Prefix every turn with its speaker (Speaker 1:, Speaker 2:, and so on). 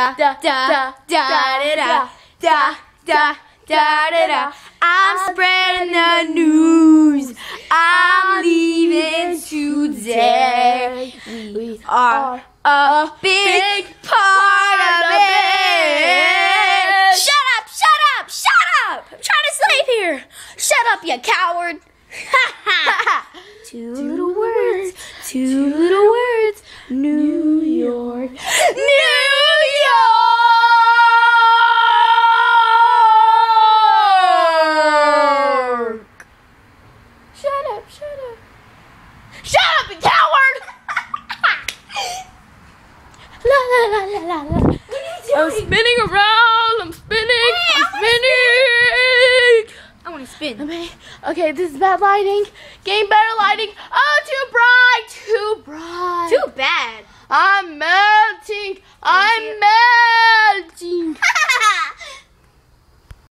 Speaker 1: da da da da da da da da da da. I'm spreading the news. I'm leaving today. We are a big part of it. Shut up! Shut up! Shut up! I'm trying to sleep here. Shut up, you coward. two little words. Two little words. New York. New Shut up, shut up. Shut up, you coward! la la la la la la. I'm spinning around. I'm spinning. I'm spinning.
Speaker 2: I want to spin.
Speaker 1: Okay, okay, this is bad lighting. Game better lighting. Oh, too bright, too bright.
Speaker 2: Too bad.
Speaker 1: I'm melting. I'm melting.